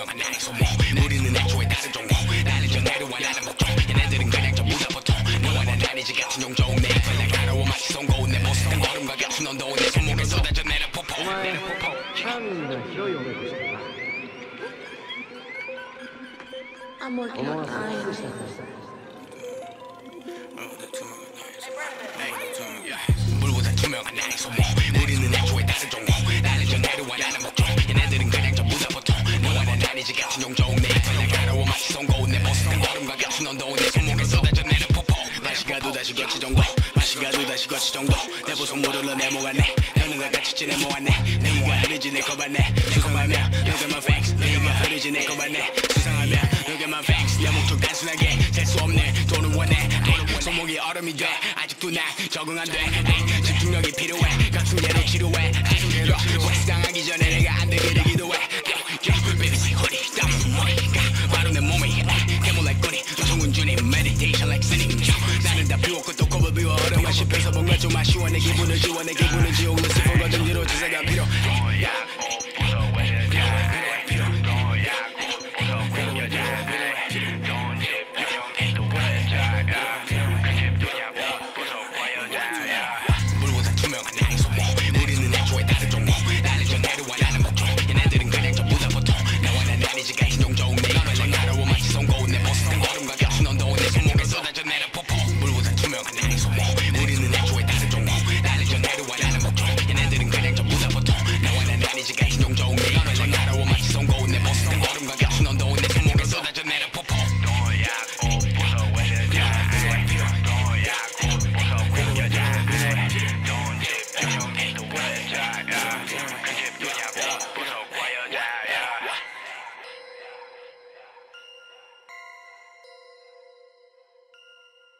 투명한 나의 소모 우리는 애초에 다른 종목 나는 저 내려와 나는 목종 얘네들은 그냥 전부 다 보통 너와 난 아니지 같은 용종 내 입을 날카로워 마치 송곳 내 모습 걸음과 같은 온도 내 손목에 쏟아져 내려 포포 お前 내려 포포 範囲が広い嫁としてな I'm working お前 on は dying. そうした 다시 거치 정도 다시 가도 다시 거치 정도 내 보석 물을러 내모았네. 너는가 같이 지내 모았네. 네가 흐르지 내 거 봤네. 수상하면 Look at my facts. 네가 흐르지 내 거 봤네. 수상하면 Look at my facts. 내 목적 단순하게 될수 없네. 돈을 원해. 손목이 얼음이 돼. 아직도 난 적응 안돼. 집중력이 필요해. 같은 예로 치료해. 확상하기 전에 내가 나는 다 비웠고 또 컵을 비워 얼음만 씹혀서 뭔가 좀 아쉬워 내 기분을 지워 내 기분을 지워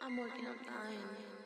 I'm working on dying.